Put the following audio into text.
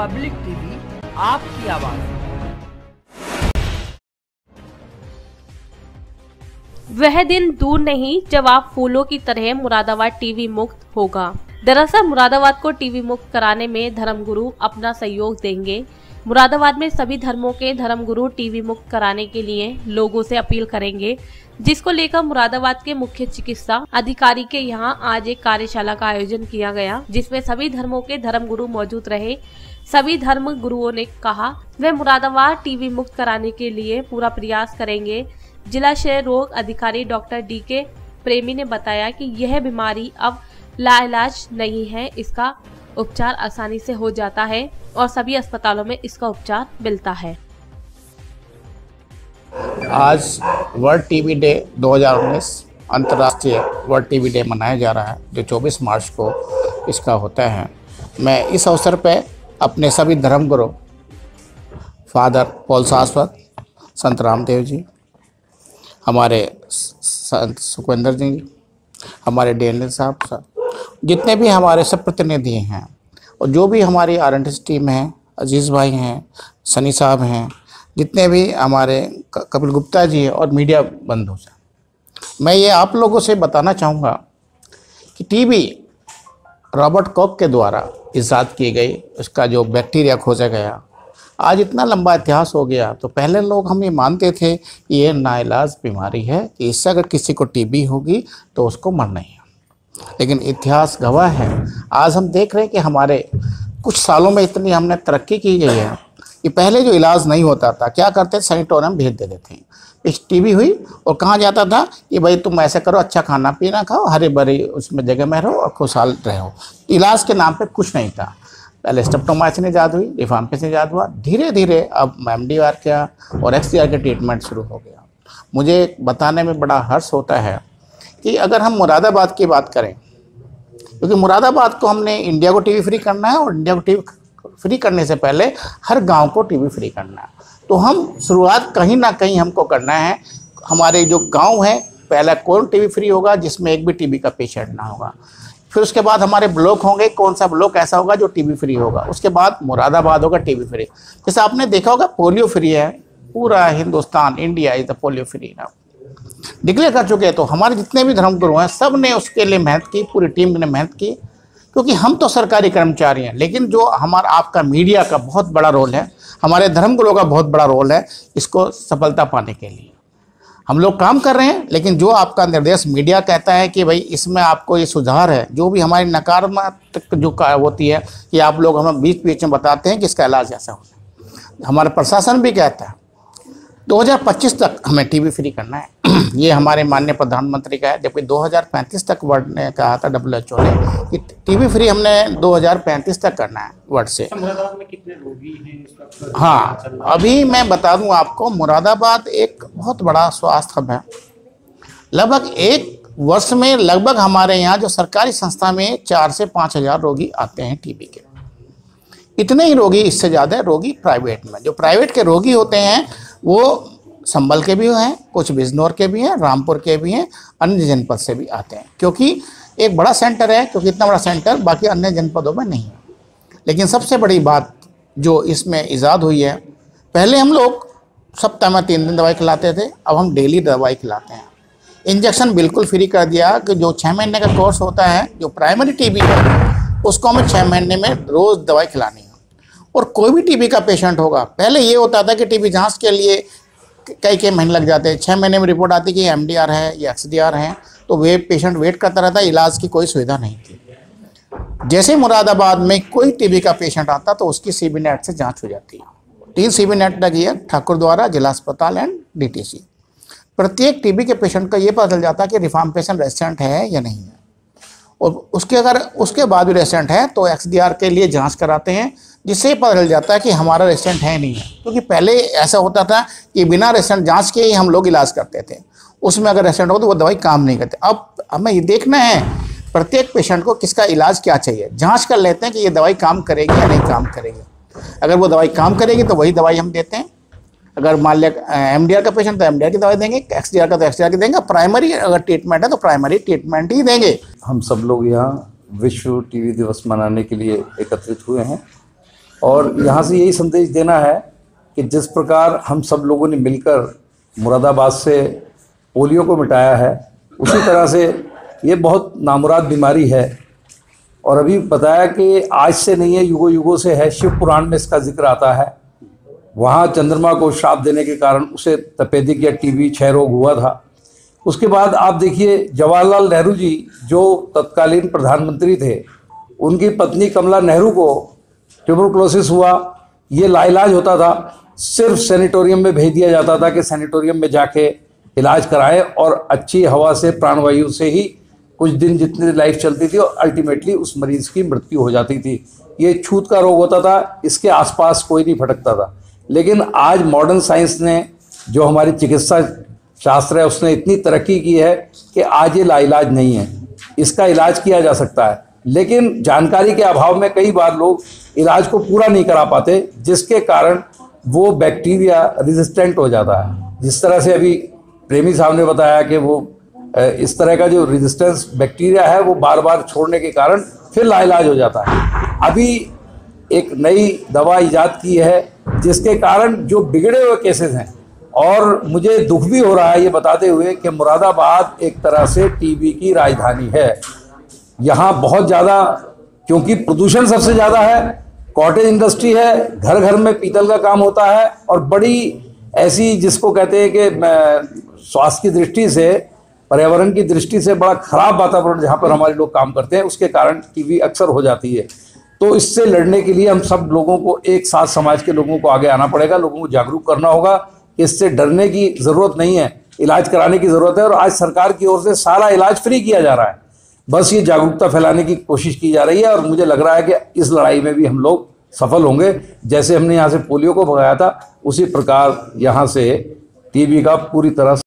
Public TV, आपकी आवाज़। वह दिन दूर नहीं जब आप फूलों की तरह मुरादाबाद टीवी मुक्त होगा। दरअसल मुरादाबाद को टीवी मुक्त कराने में धर्मगुरु अपना सहयोग देंगे। मुरादाबाद में सभी धर्मों के धर्मगुरु टीवी मुक्त कराने के लिए लोगों से अपील करेंगे, जिसको लेकर मुरादाबाद के मुख्य चिकित्सा अधिकारी के यहाँ आज एक कार्यशाला का आयोजन किया गया, जिसमें सभी धर्मों के धर्मगुरु मौजूद रहे। सभी धर्म गुरुओं ने कहा, वे मुरादाबाद टीवी मुक्त कराने के लिए पूरा प्रयास करेंगे। जिला क्षय रोग अधिकारी डॉक्टर डी के प्रेमी ने बताया कि यह बीमारी अब लाइलाज नहीं है, इसका उपचार आसानी से हो जाता है और सभी अस्पतालों में इसका उपचार मिलता है। आज वर्ल्ड टीबी डे 2019 अंतर्राष्ट्रीय वर्ल्ड टीबी डे मनाया जा रहा है, जो 24 मार्च को इसका होता है। मैं इस अवसर पर अपने सभी धर्मगुरु, फादर पॉल सासवत, संत रामदेव जी, हमारे संत सुखविंदर जी, हमारे डी साहब जितने भी हमारे सब प्रतिनिधि हैं और जो भी हमारी आर टीम है, अज़ीज़ भाई हैं, सनी साहब हैं, जितने भी हमारे कपिल गुप्ता जी हैं और मीडिया बंधु हैं। मैं ये आप लोगों से बताना चाहूँगा कि टीबी रॉबर्ट कॉक के द्वारा ईजाद की गई, उसका जो बैक्टीरिया खोजा गया, आज इतना लंबा इतिहास हो गया तो पहले लोग हम ये मानते थे कि ये नाइलाज बीमारी है, कि इससे अगर किसी को टीबी होगी तो उसको मरना ही है। लेकिन इतिहास गवाह है। आज हम देख रहे हैं कि हमारे कुछ सालों में इतनी हमने तरक्की की गई है कि पहले जो इलाज नहीं होता था, क्या करते सैनिटोरियम भेज देते थे। इस टीबी हुई और कहाँ जाता था कि भाई तुम ऐसे करो अच्छा खाना पीना खाओ हरे भरे उसमें जगह में रहो और खुशहाल रहो। इलाज के नाम पे कुछ नहीं था। पहले स्टेप्टोमाइसिन ईजाद हुई रिफाम्पिस ईजाद हुआ। धीरे धीरे अब एम डी आर का और एक्स डी आर का ट्रीटमेंट शुरू हो गया। मुझे बताने में बड़ा हर्ष होता है कि अगर हम मुरादाबाद की बात करें, क्योंकि मुरादाबाद को हमने इंडिया को टीवी फ्री करना है और इंडिया को टीवी फ्री करने से पहले हर गाँव को टीवी फ्री करना है। तो हम शुरुआत कहीं ना कहीं हमको करना है। हमारे जो गाँव हैं, पहला कौन टीवी फ्री होगा, जिसमें एक भी टीबी का पेशेंट ना होगा। फिर उसके बाद हमारे ब्लॉक होंगे, कौन सा ब्लॉक ऐसा होगा जो टीबी फ्री होगा। उसके बाद मुरादाबाद होगा टीबी फ्री। जैसे आपने देखा होगा, पोलियो फ्री है। पूरा Hindustan, India is the polio free ना डिक्लेयर कर चुके हैं। तो हमारे जितने भी धर्मगुरु हैं सबने उसके लिए मेहनत की, पूरी टीम ने मेहनत की, क्योंकि हम तो सरकारी कर्मचारी हैं। लेकिन जो हमारा, आपका मीडिया का बहुत बड़ा रोल है, हमारे धर्मगुरुओं का बहुत बड़ा रोल है इसको सफलता पाने के लिए। हम लोग काम कर रहे हैं, लेकिन जो आपका निर्देश मीडिया कहता है कि भाई, इसमें आपको ये सुधार है, जो भी हमारी नकारात्मक जो होती है कि आप लोग हमें बीच बीच में बताते हैं कि इसका इलाज ऐसा होता है। हमारा प्रशासन भी कहता है 2025 तक हमें टीबी फ्री करना है। ये हमारे माननीय प्रधानमंत्री का है जबकि 2035 तक वर्ल्ड ने कहा था डब्ल्यू एच ओ ने कि टीबी फ्री हमने 2035 तक करना है वर्ल्ड से। कितने रोगी हैं हाँ अभी मैं बता दूँ आपको मुरादाबाद एक बहुत बड़ा स्वास्थ्य हब है। लगभग एक वर्ष में लगभग हमारे यहाँ जो सरकारी संस्था में चार से पाँच हज़ार रोगी आते हैं टीबी के। इतने ही रोगी इससे ज़्यादा रोगी प्राइवेट में जो प्राइवेट के रोगी होते हैं वो संबल के भी हैं, कुछ बिजनौर के भी हैं, रामपुर के भी हैं, अन्य जनपद से भी आते हैं। क्योंकि एक बड़ा सेंटर है, क्योंकि इतना बड़ा सेंटर, बाकी अन्य जनपदों में नहीं। है लेकिन सबसे बड़ी बात जो इसमें ईजाद हुई है, पहले हम लोग सप्ताह में तीन दिन दवाई खिलाते थे, अब हम डेली दवाई खिलाते हैं। इंजेक्शन बिल्कुल फ्री कर दिया कि जो छः महीने का कोर्स होता है, जो प्राइमरी टीबी है, उसको हमें छः महीने में रोज़ दवाई खिलानी है। और कोई भी टीबी का पेशेंट होगा। पहले ये होता था कि टीबी जाँच के लिए कई कई महीने लग जाते हैं। छः महीने में रिपोर्ट आती कि एमडीआर है, या एक्सडीआर है तो वे पेशेंट वेट करता रहता, इलाज की कोई सुविधा नहीं थी। जैसे मुरादाबाद में कोई टीबी का पेशेंट आता तो उसकी सी नेट से जाँच हो जाती है। तीन सी बी नेट लगी है, ठाकुर द्वारा, जिला अस्पताल एंड डीटीसी प्रत्येक टीबी के पेशेंट का ये पता चल जाता है कि रिफार्म पेशेंट रेसिडेंट है या नहीं है। और उसके अगर, उसके बाद भी रेसिडेंट है तो एक्सडीआर के लिए जाँच कराते हैं। जिससे पता चल जाता है कि हमारा रेस्टोरेंट है नहीं है। क्योंकि पहले ऐसा होता था कि बिना रेस्टोरेंट जाँच के ही हम लोग इलाज करते थे। उसमें अगर रेस्टोरेंट हो तो वो दवाई काम नहीं करते। अब हमें ये देखना है, प्रत्येक पेशेंट को किसका इलाज क्या चाहिए? जाँच कर लेते हैं कि ये दवाई काम करेगी या नहीं काम करेगी। अगर वो दवाई काम करेगी तो वही दवाई हम देते हैं। अगर मान लिया एम का पेशेंट तो एम की दवाई देंगे एक्स का तो एक्स की देंगे प्राइमरी अगर ट्रीटमेंट है तो प्राइमरी ट्रीटमेंट ही देंगे। हम सब लोग यहाँ विश्व टीवी दिवस मनाने के लिए एकत्रित हुए हैं। और यहाँ से यही संदेश देना है कि जिस प्रकार हम सब लोगों ने मिलकर मुरादाबाद से पोलियो को मिटाया है, उसी तरह से ये बहुत नामुराद बीमारी है। और अभी बताया कि आज से नहीं है, युगो युगों से है, शिव पुराण में इसका ज़िक्र आता है। वहाँ चंद्रमा को श्राप देने के कारण उसे तपेदिक या टीबी क्षय रोग हुआ था। उसके बाद आप देखिए, जवाहरलाल नेहरू जी जो तत्कालीन प्रधानमंत्री थे, उनकी पत्नी कमला नेहरू को ट्यूबरकुलोसिस हुआ, ये लाइलाज होता था, सिर्फ़ सैनिटोरियम में भेज दिया जाता था कि सैनिटोरियम में जाके इलाज कराएँ और अच्छी हवा से, प्राणवायु से ही कुछ दिन जितनी लाइफ चलती थी और अल्टीमेटली उस मरीज़ की मृत्यु हो जाती थी। ये छूत का रोग होता था, इसके आसपास कोई नहीं भटकता था। लेकिन आज मॉडर्न साइंस ने जो हमारी चिकित्सा शास्त्र है, उसने इतनी तरक्की की है कि आज ये लाइलाज नहीं है। इसका इलाज किया जा सकता है। लेकिन जानकारी के अभाव में कई बार लोग इलाज को पूरा नहीं करा पाते, जिसके कारण वो बैक्टीरिया रेजिस्टेंट हो जाता है। जिस तरह से अभी प्रेमी साहब ने बताया कि वो इस तरह का जो रेजिस्टेंस बैक्टीरिया है, वो बार बार छोड़ने के कारण फिर लाइलाज हो जाता है। अभी एक नई दवा ईजाद की है, जिसके कारण जो बिगड़े हुए केसेस हैं, और मुझे दुख भी हो रहा है ये बताते हुए कि मुरादाबाद एक तरह से टीबी की राजधानी है। यहाँ बहुत ज़्यादा, क्योंकि प्रदूषण सबसे ज़्यादा है, कॉटेज इंडस्ट्री है घर घर में पीतल का काम होता है, और बड़ी ऐसी जिसको कहते हैं कि स्वास्थ्य की दृष्टि से, पर्यावरण की दृष्टि से बड़ा खराब वातावरण जहाँ पर हमारे लोग काम करते हैं, उसके कारण टीबी अक्सर हो जाती है। तो इससे लड़ने के लिए हम सब लोगों को, एक साथ समाज के लोगों को आगे आना पड़ेगा, लोगों को जागरूक करना होगा कि इससे डरने की ज़रूरत नहीं है, इलाज कराने की ज़रूरत है, और आज सरकार की ओर से सारा इलाज फ्री किया जा रहा है। बस ये जागरूकता फैलाने की कोशिश की जा रही है और मुझे लग रहा है कि इस लड़ाई में भी हम लोग सफल होंगे। जैसे हमने यहाँ से पोलियो को भगाया था, उसी प्रकार यहाँ से टीबी का पूरी तरह